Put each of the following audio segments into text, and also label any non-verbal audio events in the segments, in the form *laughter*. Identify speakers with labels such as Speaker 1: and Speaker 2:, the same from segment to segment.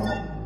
Speaker 1: Oh.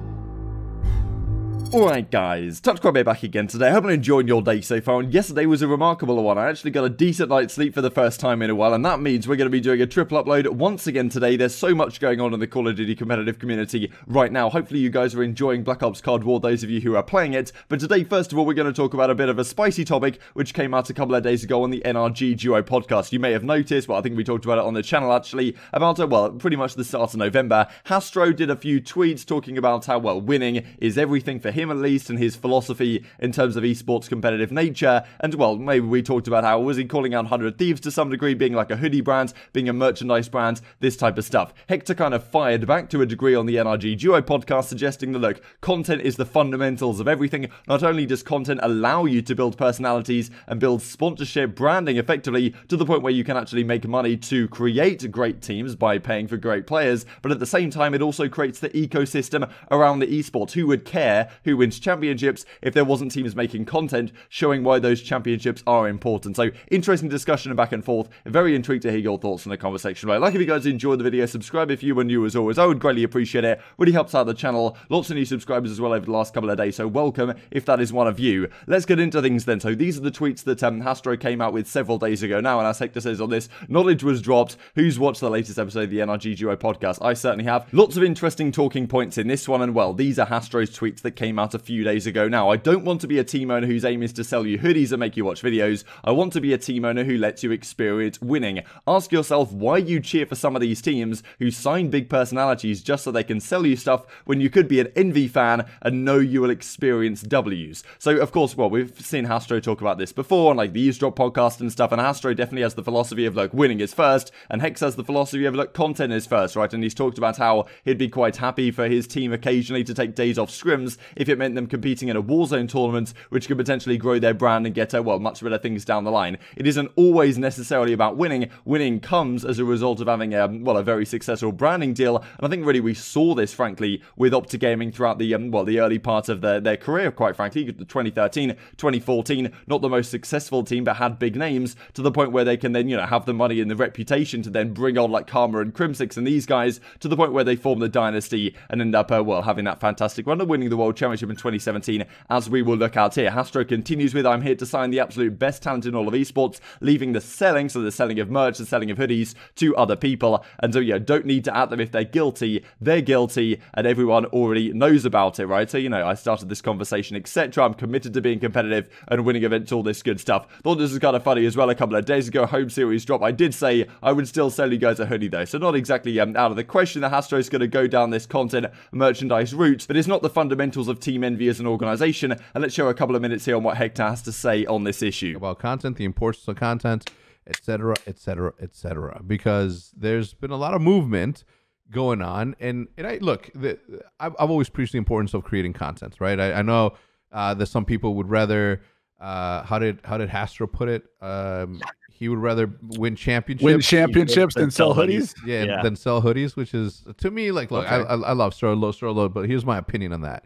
Speaker 1: Alright guys, Tactical Rab back again today. I hope you're enjoying your day so far, and yesterday was a remarkable one. I actually got a decent night's sleep for the first time in a while, and that means we're going to be doing a triple upload once again today. There's so much going on in the Call of Duty competitive community right now. Hopefully you guys are enjoying Black Ops Cold War, those of you who are playing it. But today, first of all, we're going to talk about a bit of a spicy topic, which came out a couple of days ago on the NRG Duo podcast. You may have noticed, but I think we talked about it on the channel actually, about, well, pretty much the start of November. Hastro did a few tweets talking about how, well, winning is everything for him at least, and his philosophy in terms of esports competitive nature. And well, maybe we talked about how was he calling out 100 Thieves to some degree, being like a hoodie brand, being a merchandise brand, this type of stuff. Hector kind of fired back to a degree on the NRG Duo podcast, suggesting that look, content is the fundamentals of everything. Not only does content allow you to build personalities and build sponsorship branding effectively to the point where you can actually make money to create great teams by paying for great players, but at the same time, it also creates the ecosystem around the esports. Who would care who wins championships? if there wasn't teams making content showing why those championships are important. So interesting discussion and back and forth. Very intrigued to hear your thoughts in the section below. Like if you guys enjoyed the video, subscribe if you were new as always. I would greatly appreciate it. Really helps out the channel. Lots of new subscribers as well over the last couple of days. So welcome if that is one of you. Let's get into things then. So these are the tweets that um, Hastro came out with several days ago now. And as Hector says on this, knowledge was dropped. Who's watched the latest episode of the NRG Duo podcast? I certainly have. Lots of interesting talking points in this one. And well, these are Hastro's tweets that came out a few days ago now. I don't want to be a team owner whose aim is to sell you hoodies and make you watch videos. I want to be a team owner who lets you experience winning. Ask yourself why you cheer for some of these teams who sign big personalities just so they can sell you stuff when you could be an Envy fan and know you will experience W's. So, of course, well, we've seen Hastro talk about this before on like the Eavesdrop podcast and stuff, and Hastro definitely has the philosophy of like winning is first, and Hex has the philosophy of like content is first, right? And he's talked about how he'd be quite happy for his team occasionally to take days off scrims if it meant them competing in a Warzone tournament, which could potentially grow their brand and get, uh, well, much better things down the line. It isn't always necessarily about winning. Winning comes as a result of having, a, um, well, a very successful branding deal. And I think really we saw this, frankly, with Optic Gaming throughout the, um, well, the early part of their, their career, quite frankly, 2013, 2014, not the most successful team, but had big names to the point where they can then, you know, have the money and the reputation to then bring on like Karma and Crimsix and these guys to the point where they form the dynasty and end up, uh, well, having that fantastic run of winning the World Championship in 2017, as we will look out here. Hastro continues with I'm here to sign the absolute best talent in all of esports, leaving the selling, so the selling of merch, the selling of hoodies, to other people. And so, yeah, don't need to at them if they're guilty. They're guilty, and everyone already knows about it, right? So, you know, I started this conversation, etc. I'm committed to being competitive and winning events, all this good stuff. Thought this was kind of funny as well. A couple of days ago, home series drop. I did say I would still sell you guys a hoodie, though. So, not exactly um, out of the question that Hastro is going to go down this content merchandise route, but it's not the fundamentals of Team Envy as an organization. And let's show a couple of minutes here on what Hector has to say on this issue.
Speaker 2: About content, the importance of content, etc., etc., etc. Because there's been a lot of movement going on, and and I look, the, I've, I've always preached the importance of creating content, right? I, I know uh, that some people would rather. Uh, how did how did Hastro put it? Um, he would rather win championships,
Speaker 3: win championships than sell hoodies.
Speaker 2: Yeah, yeah, than sell hoodies, which is to me like, look, okay. I, I, I love Stroll Stroll, but here's my opinion on that.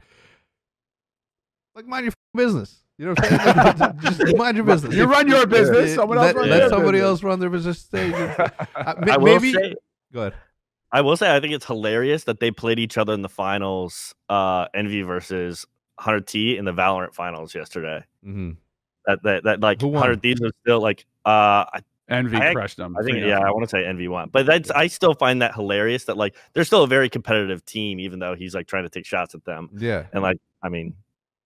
Speaker 2: Like, mind your business. You know what I'm saying? Just mind your *laughs* business.
Speaker 3: You run your business. Someone
Speaker 2: let,
Speaker 3: else run
Speaker 2: let somebody business. else run their business. Stage. *laughs* Uh,
Speaker 4: I will maybe, say,
Speaker 2: go ahead.
Speaker 4: I will say I think it's hilarious that they played each other in the finals, uh, Envy versus 100T in the Valorant finals yesterday.
Speaker 2: Mm-hmm.
Speaker 4: That, that that like 100 Thieves was still like uh
Speaker 3: Envy I, crushed them.
Speaker 4: I think yeah, I want to say Envy won, but that's I still find that hilarious that like they're still a very competitive team, even though he's like trying to take shots at them.
Speaker 2: Yeah,
Speaker 4: and like I mean,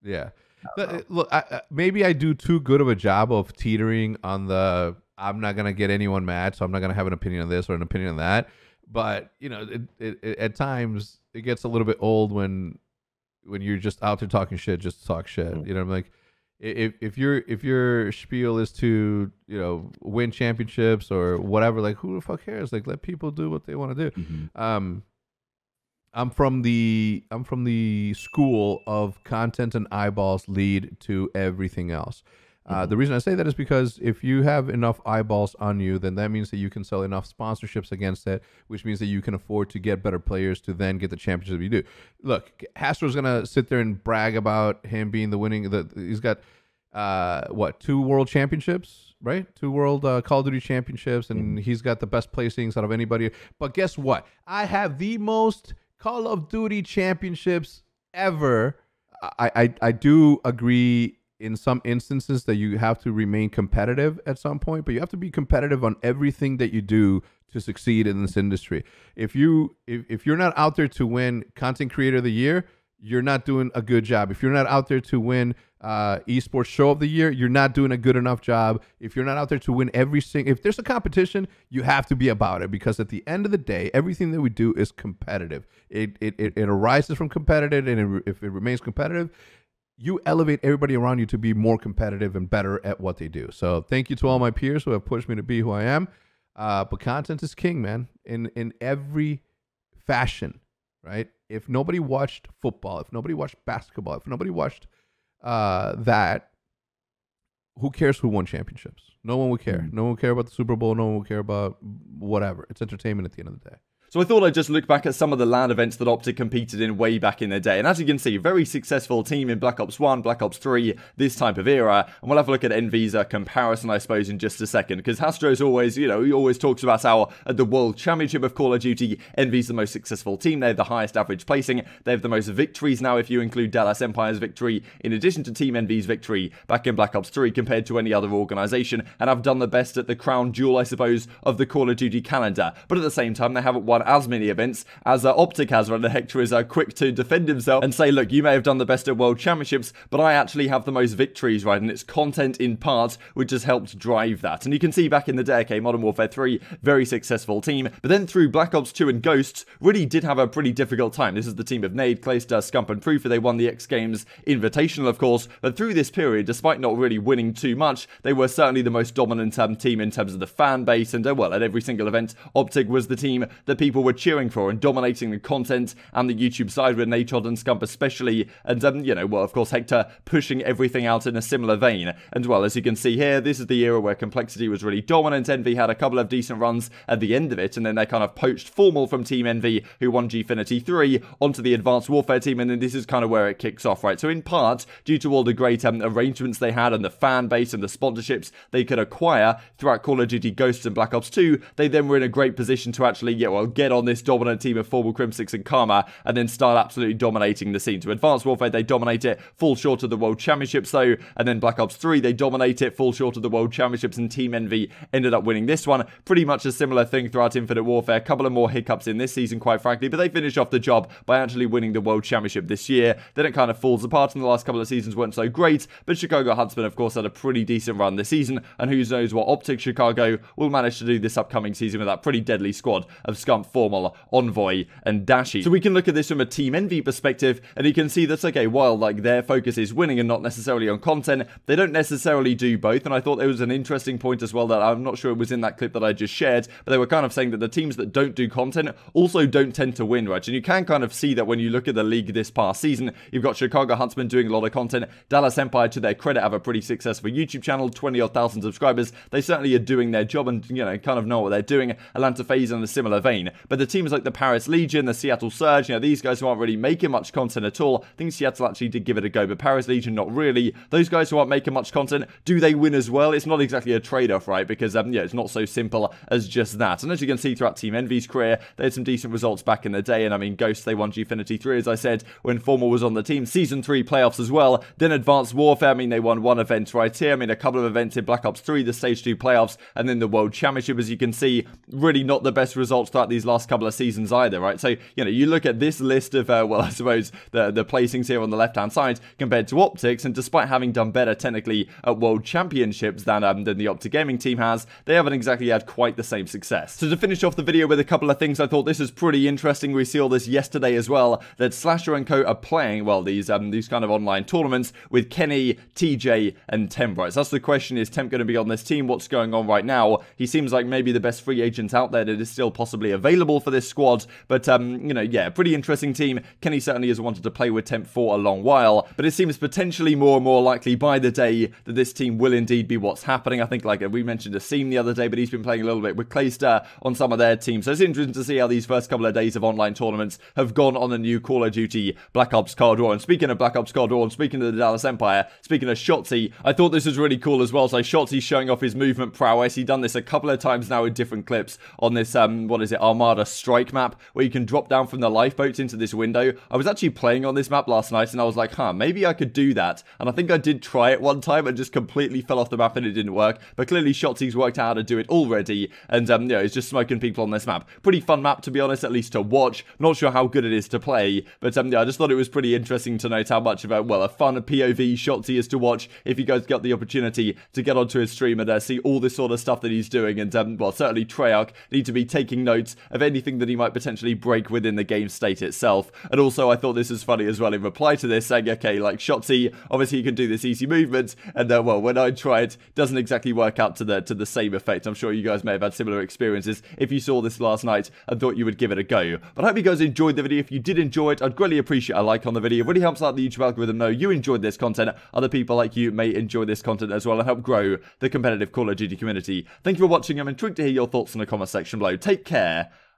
Speaker 2: yeah. Look, I, maybe I do too good of a job of teetering on the. I'm not gonna get anyone mad, so I'm not gonna have an opinion on this or an opinion on that. But you know, it, it, it, at times it gets a little bit old when when you're just out there talking shit, just to talk shit. Mm-hmm. You know, I'm like, if if your if your spiel is to you know win championships or whatever, like who the fuck cares? Like let people do what they want to do. Mm-hmm. Um, I'm from the I'm from the school of content and eyeballs lead to everything else. Uh, mm-hmm. the reason I say that is because if you have enough eyeballs on you, then that means that you can sell enough sponsorships against it, which means that you can afford to get better players to then get the championship you do. Look, Hastro's gonna sit there and brag about him being the winning. The he's got uh, what two world championships, right? Two world uh, Call of Duty championships, and mm-hmm. he's got the best placings out of anybody. But guess what? I have the most Call of Duty championships ever. I, I, I do agree in some instances that you have to remain competitive at some point, but you have to be competitive on everything that you do to succeed in this industry. If you if, if you're not out there to win content creator of the year, you're not doing a good job. If you're not out there to win uh, esports show of the year, you're not doing a good enough job. If you're not out there to win every single, if there's a competition, you have to be about it because at the end of the day, everything that we do is competitive. It it it, arises from competitive, and it, if it remains competitive, you elevate everybody around you to be more competitive and better at what they do. So thank you to all my peers who have pushed me to be who I am. Uh, but content is king, man, in in every fashion, right? If nobody watched football, if nobody watched basketball, if nobody watched uh, that, who cares who won championships? No one would care. No one would care about the Super Bowl. No one would care about whatever. It's entertainment at the end of the day.
Speaker 1: So I thought I'd just look back at some of the LAN events that Optic competed in way back in their day. And as you can see, very successful team in Black Ops 1, Black Ops 3, this type of era. And we'll have a look at uh, comparison, I suppose, in just a second. Because Hastro's always, you know, he always talks about how at the World Championship of Call of Duty, Envy's the most successful team. They have the highest average placing. They have the most victories now if you include Dallas Empire's victory, in addition to Team Envy's victory back in Black Ops 3 compared to any other organization. And have done the best at the crown jewel, I suppose, of the Call of Duty calendar. But at the same time, they haven't won as many events as uh, Optic has, and Hector is uh, quick to defend himself and say, look, you may have done the best at World Championships, but I actually have the most victories, right? And it's content in part which has helped drive that. And you can see back in the day, okay, Modern Warfare 3, very successful team, but then through Black Ops 2 and Ghosts, really did have a pretty difficult time. This is the team of Nade, Clayster, Scump, and Proofer. They won the X Games Invitational, of course, but through this period, despite not really winning too much, they were certainly the most dominant um, team in terms of the fan base, and uh, well, at every single event, Optic was the team that people were cheering for and dominating the content and the YouTube side with Nadeshot and Scump especially, and um, you know, well, of course, Hector pushing everything out in a similar vein. And well, as you can see here, this is the era where Complexity was really dominant. Envy had a couple of decent runs at the end of it, and then they kind of poached Formal from Team Envy, who won Gfinity 3, onto the Advanced Warfare team, and then this is kind of where it kicks off, right? So in part, due to all the great um, arrangements they had and the fan base and the sponsorships they could acquire throughout Call of Duty Ghosts and Black Ops 2, they then were in a great position to actually, yeah, well, get on this dominant team of Formal Crimsix and Karma, and then start absolutely dominating the scene. To Advanced Warfare, they dominate it, fall short of the World Championships though, and then Black Ops 3, they dominate it, fall short of the World Championships, and Team Envy ended up winning this one. Pretty much a similar thing throughout Infinite Warfare. A couple of more hiccups in this season, quite frankly, but they finish off the job by actually winning the World Championship this year. Then it kind of falls apart, and the last couple of seasons weren't so great, but Chicago Huntsman, of course, had a pretty decent run this season, and who knows what Optic Chicago will manage to do this upcoming season with that pretty deadly squad of Scump, Formal, Envoy, and Dashy. So we can look at this from a Team Envy perspective, and you can see that, okay, while like their focus is winning and not necessarily on content, they don't necessarily do both, and I thought there was an interesting point as well that I'm not sure it was in that clip that I just shared, but they were kind of saying that the teams that don't do content also don't tend to win, right? And you can kind of see that when you look at the league this past season, you've got Chicago Huntsman doing a lot of content, Dallas Empire, to their credit, have a pretty successful YouTube channel, 20 odd thousand subscribers. They certainly are doing their job and, you know, kind of know what they're doing. Atlanta FaZe in a similar vein. But the teams like the Paris Legion, the Seattle Surge, you know, these guys who aren't really making much content at all, I think Seattle actually did give it a go, but Paris Legion not really. Those guys who aren't making much content, do they win as well? It's not exactly a trade-off, right? Because, um, yeah, it's not so simple as just that. And as you can see throughout Team Envy's career, they had some decent results back in the day. And I mean, Ghost, they won Gfinity 3, as I said, when Formal was on the team. Season 3 playoffs as well. Then Advanced Warfare, I mean, they won one event right here. I mean, a couple of events in Black Ops 3, the Stage 2 playoffs, and then the World Championship, as you can see, really not the best results throughout these last couple of seasons either, right? So, you know, you look at this list of, uh, *laughs* well, I suppose, the, the placings here on the left-hand side compared to Optics, and despite having done better technically at World Championships than, um, than the Optic Gaming team has, they haven't exactly had quite the same success. So to finish off the video with a couple of things, I thought this is pretty interesting. We see all this yesterday as well, that Slasher and Co. are playing, well, these um, these kind of online tournaments with Kenny, TJ, and Temp, right? So that's the question, is Temp going to be on this team? What's going on right now? He seems like maybe the best free agent out there that is still possibly available for this squad, but, um, you know, yeah, pretty interesting team. Kenny certainly has wanted to play with Temp for a long while, but it seems potentially more and more likely by the day that this team will indeed be what's happening. I think, like, we mentioned a Asim the other day, but he's been playing a little bit with Clayster on some of their teams, so it's interesting to see how these first couple of days of online tournaments have gone on the new Call of Duty Black Ops Cold War. And speaking of Black Ops Cold War, and speaking of the Dallas Empire, speaking of Shotzzy, I thought this was really cool as well. So Shotzzy showing off his movement prowess. He's done this a couple of times now in different clips on this, um, what is it, Armada Strike map, where you can drop down from the lifeboats into this window. I was actually playing on this map last night, and I was like, huh, maybe I could do that. And I think I did try it one time and just completely fell off the map and it didn't work. But clearly Shotzzy's worked out how to do it already, and um, you know, it's just smoking people on this map. Pretty fun map, to be honest, at least to watch. Not sure how good it is to play, but um, yeah, I just thought it was pretty interesting to note how much of a, well, a fun POV Shotzzy is to watch if you guys get the opportunity to get onto his stream and uh, see all this sort of stuff that he's doing. And, um, well, certainly Treyarch need to be taking notes of anything that he might potentially break within the game state itself. And also, I thought this was funny as well in reply to this, saying, okay, like Shotzzy, obviously he can do this easy movement, and then, well, when I try it, doesn't exactly work out to the to the same effect. I'm sure you guys may have had similar experiences if you saw this last night and thought you would give it a go. But I hope you guys enjoyed the video. If you did enjoy it, I'd greatly appreciate a like on the video. It really helps out the YouTube algorithm know you enjoyed this content. Other people like you may enjoy this content as well and help grow the competitive Call of Duty community. Thank you for watching. I'm intrigued to hear your thoughts in the comment section below. Take care,